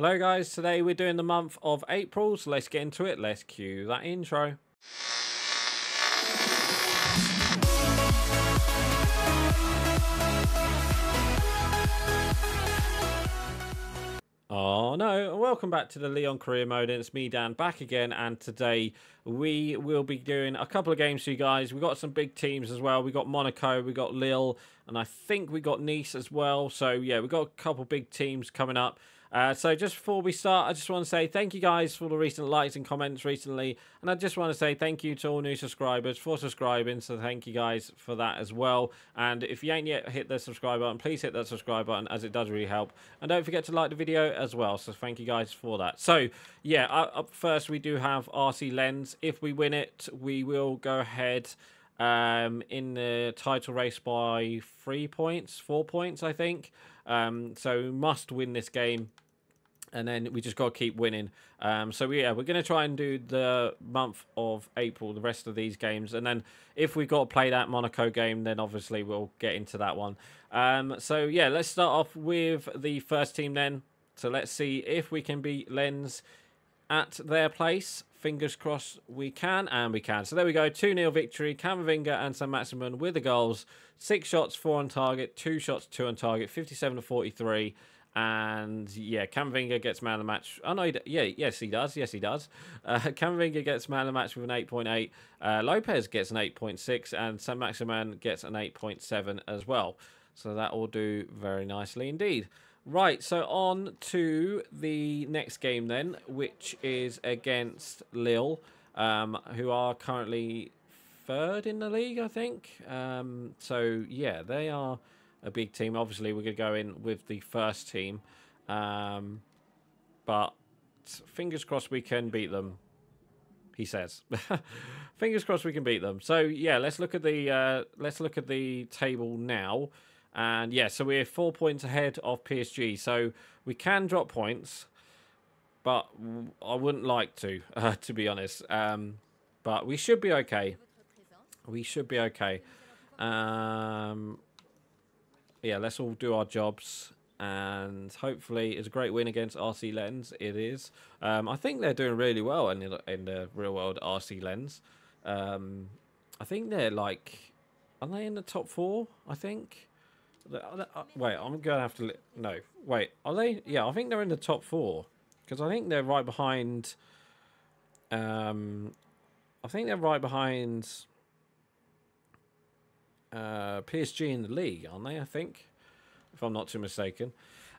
Hello guys, today we're doing the month of April, so let's get into it. Let's cue that intro. Oh no, welcome back to the Lyon Career Mode, it's me Dan back again, and today we will be doing a couple of games for you guys. we got some big teams as well. We got Monaco, we got Lille, and I think we got Nice as well. So yeah, we got a couple big teams coming up. Uh, so just before we start, I just want to say thank you guys for the recent likes and comments recently. And I just want to say thank you to all new subscribers for subscribing. So thank you guys for that as well. And if you ain't yet hit the subscribe button, please hit that subscribe button as it does really help. And don't forget to like the video as well. So thank you guys for that. So yeah, up first we do have RC Lens. If we win it, we will go ahead um, in the title race by three points, four points, I think. Um, so must win this game. And then we just got to keep winning. Um, so yeah, we're going to try and do the month of April, the rest of these games. And then if we've got to play that Monaco game, then obviously we'll get into that one. Um, so yeah, let's start off with the first team then. So let's see if we can beat Lens at their place. Fingers crossed we can, and we can. So there we go, 2-0 victory. Camavinga and Saint-Maximin with the goals. Six shots, four on target, two shots, two on target, 57 to 43. And yeah, Camavinga gets man of the match. Oh no, he yeah, yes he does. Yes he does. Uh, Camavinga gets man of the match with an 8.8. Uh, Lopez gets an 8.6, and Saint-Maximin gets an 8.7 as well. So that will do very nicely indeed. Right, so on to the next game then, which is against Lille, um, who are currently third in the league, I think. Um, so, yeah, they are a big team. Obviously, we're going to go in with the first team. Um, but fingers crossed we can beat them, he says. fingers crossed we can beat them. So, yeah, let's look at the, uh, let's look at the table now. And yeah, so we're four points ahead of PSG. So we can drop points, but I wouldn't like to, uh, to be honest. Um, but we should be okay. We should be okay. Um, yeah, let's all do our jobs. And hopefully it's a great win against RC Lens. It is. Um, I think they're doing really well in the, in the real world RC Lens. Um, I think they're like, are they in the top four? I think. Uh, wait, I'm going to have to... No, wait. Are they... Yeah, I think they're in the top four. Because I think they're right behind... Um, I think they're right behind... Uh, PSG in the league, aren't they? I think, if I'm not too mistaken.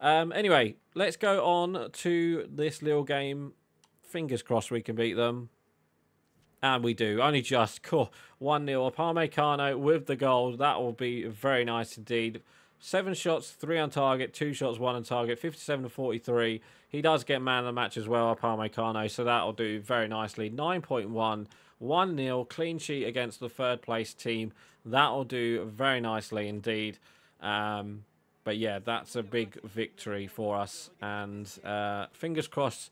Um, anyway, let's go on to this little game. Fingers crossed we can beat them. And we do. Only just. Cool. 1-0. Upamecano with the goal. That will be very nice indeed. Seven shots, three on target, two shots, one on target, 57 to 43. He does get man of the match as well, Upamecano, so that'll do very nicely. 9.1, 1 0, clean sheet against the third place team. That'll do very nicely indeed. Um, but yeah, that's a big victory for us. And uh, fingers crossed,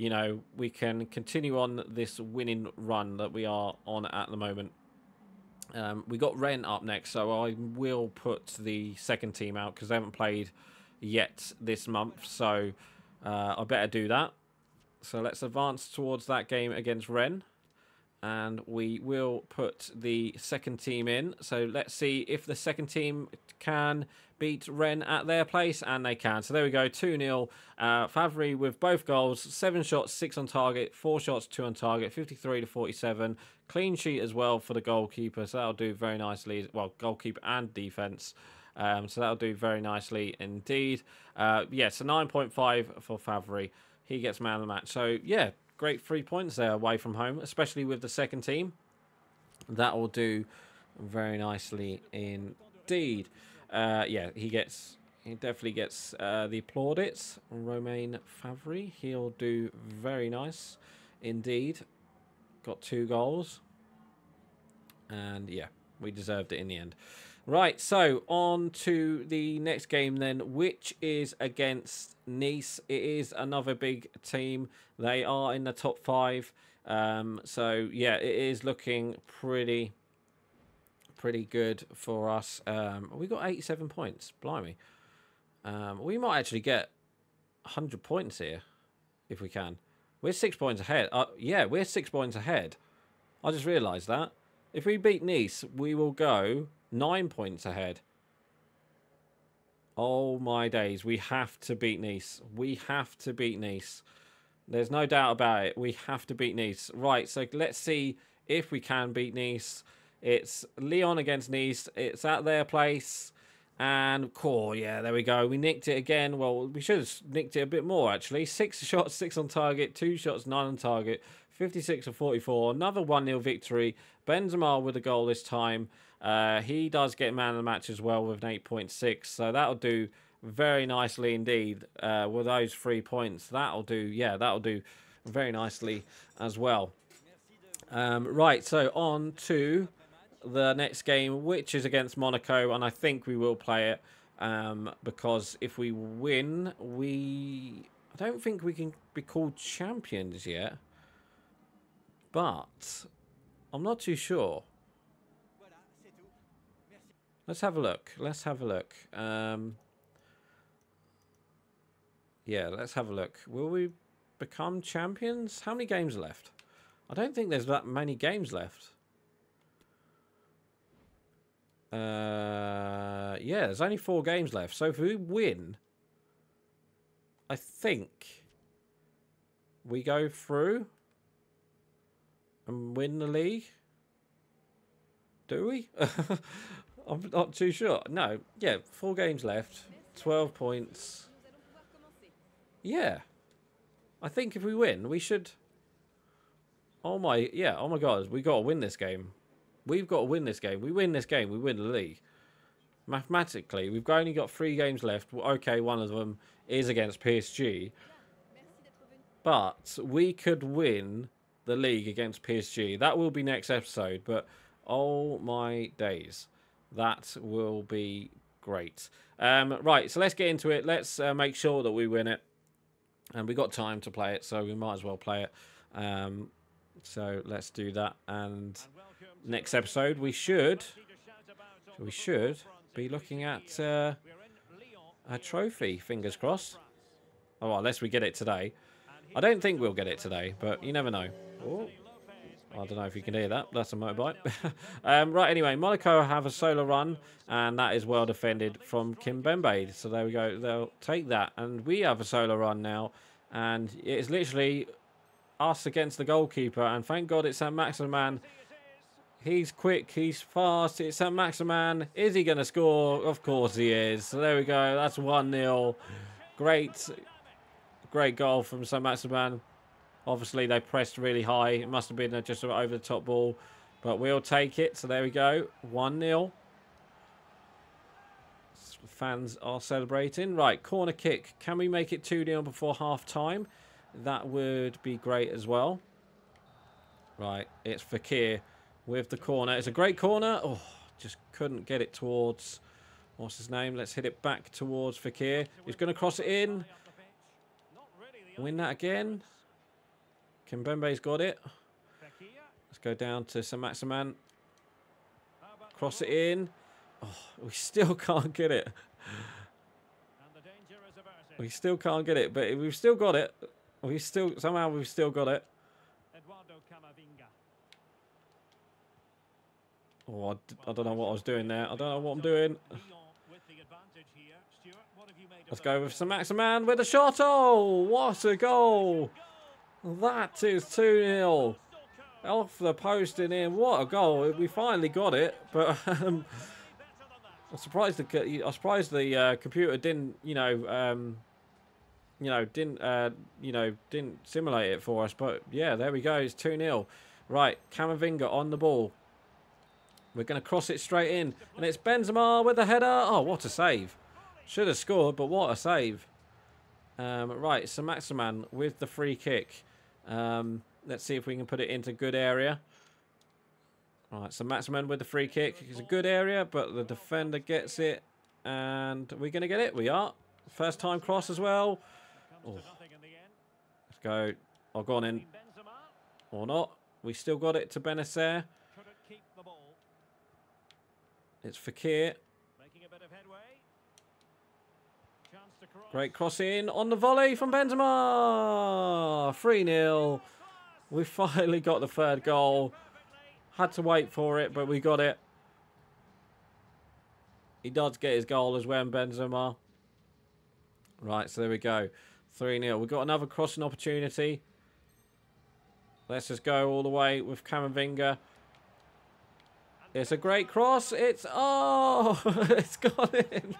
you know, we can continue on this winning run that we are on at the moment. Um, we got Rennes up next, so I will put the second team out because they haven't played yet this month. So uh, I better do that. So let's advance towards that game against Rennes. And we will put the second team in. So let's see if the second team can beat Rennes at their place, and they can. So there we go, 2-0. Uh, Favre with both goals, 7 shots, 6 on target, 4 shots, 2 on target, 53 to 47. Clean sheet as well for the goalkeeper, so that'll do very nicely. Well, goalkeeper and defence. Um, so that'll do very nicely indeed. Uh, yeah, so 9.5 for Favre. He gets man of the match. So, yeah, great three points there away from home, especially with the second team. That will do very nicely indeed. Uh, yeah, he gets he definitely gets uh, the plaudits. Romain Favre, he'll do very nice indeed. Got two goals, and yeah, we deserved it in the end. Right, so on to the next game then, which is against Nice. It is another big team. They are in the top five. Um, so yeah, it is looking pretty pretty good for us. Um, we got 87 points. Blimey. Um, we might actually get 100 points here, if we can. We're six points ahead. Uh, yeah, we're six points ahead. I just realised that. If we beat Nice, we will go nine points ahead. Oh my days. We have to beat Nice. We have to beat Nice. There's no doubt about it. We have to beat Nice. Right, so let's see if we can beat Nice. It's Lyon against Nice. It's at their place. And core, yeah, there we go. We nicked it again. Well, we should have nicked it a bit more, actually. Six shots, six on target. Two shots, nine on target. 56 of 44. Another 1-0 victory. Benzema with a goal this time. Uh, he does get man of the match as well with an 8.6. So that'll do very nicely indeed uh, with those three points. That'll do, yeah, that'll do very nicely as well. Um, right, so on to the next game, which is against Monaco, and I think we will play it um, because if we win, we... I don't think we can be called champions yet, but I'm not too sure. Let's have a look. Let's have a look. Um, yeah, let's have a look. Will we become champions? How many games left? I don't think there's that many games left. Uh, yeah, there's only four games left. So if we win, I think we go through and win the league. Do we? I'm not too sure. No, yeah, four games left, 12 points. Yeah. I think if we win, we should... Oh my, yeah, oh my god, we got to win this game. We've got to win this game. We win this game, we win the league. Mathematically, we've only got three games left. Okay, one of them is against PSG. But we could win the league against PSG. That will be next episode, but oh my days. That will be great. Um, right, so let's get into it. Let's uh, make sure that we win it. And we got time to play it, so we might as well play it. Um, so let's do that. And next episode, we should, we should be looking at uh, a trophy. Fingers crossed. Oh, well, unless we get it today. I don't think we'll get it today, but you never know. Oh, I don't know if you can hear that. That's a motorbike. um, right, anyway, Monaco have a solo run, and that is well defended from Kimpembe. So there we go. They'll take that. And we have a solo run now, and it's literally us against the goalkeeper. And thank God it's Saint-Maximin. He's quick, he's fast. It's Saint-Maximin. Is he going to score? Of course he is. So there we go. That's 1-0. Great, great goal from Saint-Maximin. Obviously, they pressed really high. It must have been just an over the top ball. But we'll take it. So there we go. 1-0. Fans are celebrating. Right, corner kick. Can we make it 2-0 before half-time? That would be great as well. Right, it's Fekir with the corner. It's a great corner. Oh, just couldn't get it towards... What's his name? Let's hit it back towards Fekir. He's going to cross it in. Win that again. Kimpembe's got it. Let's go down to Saint-Maximin. Cross it in. Oh, we still can't get it. We still can't get it, but we've still got it. We still somehow we've still got it. Oh, I, don't know what I was doing there. I don't know what I'm doing. Let's go with Saint-Maximin with a shot. Oh, what a goal! That is 2-0. Off the post and in. What a goal. We finally got it. But um, I'm surprised the I'm surprised the uh, computer didn't, you know, um, you know, didn't, uh, you know, didn't simulate it for us. But yeah, there we go. It's 2-0. Right, Camavinga on the ball. We're going to cross it straight in. And it's Benzema with the header. Oh, what a save. Should have scored, but what a save. Um, right, so Maximin with the free kick. Um, let's see if we can put it into good area. Right, so Maximin with the free kick. It's a good area, but the defender gets it. And we're going to get it. We are. First time cross as well. Oh. Let's go. I've gone in. Or not. We still got it to Bennacer. It's Fekir. Great cross in on the volley from Benzema. 3 0. We finally got the third goal. Had to wait for it, but we got it. He does get his goal as well, Benzema. Right, so there we go. 3 0. We've got another crossing opportunity. Let's just go all the way with Camavinga. It's a great cross. It's oh, it's gone in.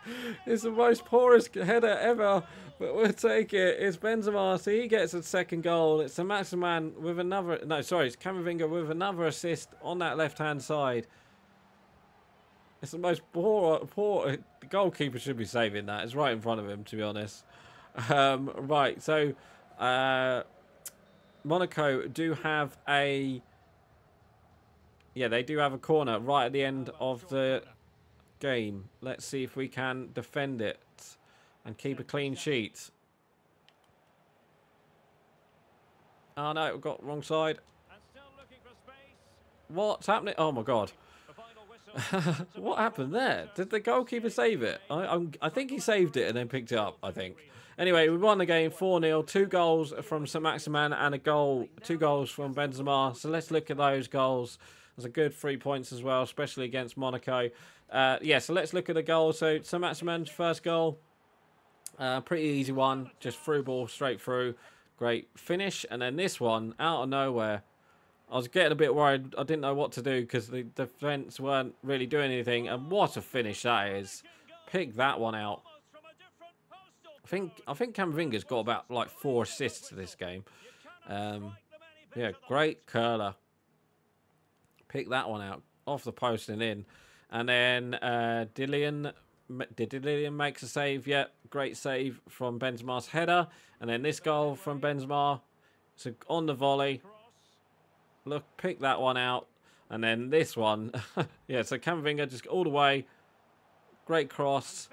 It's the most poorest header ever, but we'll take it. It's Benzema, so he gets a second goal. It's a Maximin with another. No, sorry, it's Camavinga with another assist on that left-hand side. It's the most poor. Poor. The goalkeeper should be saving that. It's right in front of him, to be honest. Um, right, so uh, Monaco do have a yeah, they do have a corner right at the end of the game. Let's see if we can defend it and keep a clean sheet. Oh no, we've got wrong side. What's happening? Oh my god. what happened there? Did the goalkeeper save it? I, I'm, I think he saved it and then picked it up, I think. Anyway, we won the game 4-0. Two goals from Saint-Maximin and a goal, two goals from Benzema. So let's look at those goals. There's a good three points as well, especially against Monaco. Uh, yeah, so let's look at the goal. So Saint-Maximin's first goal, uh, pretty easy one. Just through ball straight through. Great finish. And then this one, out of nowhere. I was getting a bit worried. I didn't know what to do because the defence weren't really doing anything. And what a finish that is. Pick that one out. I think I think Camavinga's got about like four assists to this game. Um, yeah, great curler. Pick that one out off the post and in. And then uh, Dillian, did Dillian makes a save? Yeah, great save from Benzema's header. And then this goal from Benzema. So on the volley. Look, pick that one out. And then this one. yeah, so Camavinga just all the way. Great cross.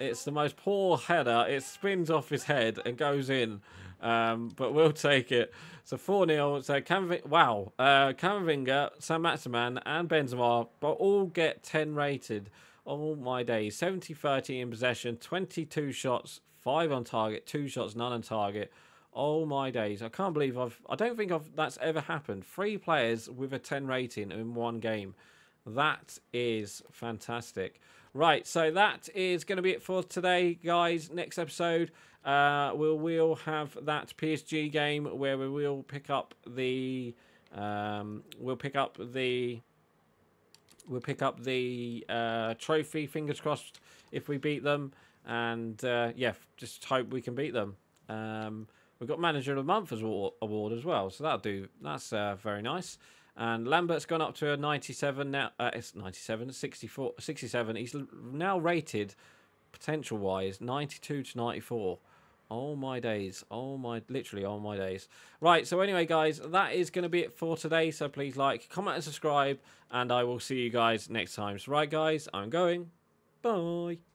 It's the most poor header. It spins off his head and goes in. Um, but we'll take it. So 4 0. So Camavinga, wow. Uh, Camavinga, Saint-Maximin, and Benzema but all get 10 rated. Oh my days. 70 30 in possession, 22 shots, 5 on target, 2 shots, none on target. Oh my days. I can't believe I've. I don't think I've, that's ever happened. Three players with a 10 rating in one game. That is fantastic. Right, so that is going to be it for today, guys. Next episode, uh, we'll, we'll have that PSG game where we will pick up the... Um, we'll pick up the... We'll pick up the uh, trophy, fingers crossed, if we beat them. And, uh, yeah, just hope we can beat them. Um, we've got Manager of the Month as award as well, so that'll do. That's uh, very nice. And Lambert's gone up to a 97 now. Uh, it's 97, 64, 67. He's now rated, potential wise, 92 to 94. Oh my days. Oh my, literally all my days. Right, so anyway, guys, that is going to be it for today. So please like, comment, and subscribe. And I will see you guys next time. So, right, guys, I'm going. Bye.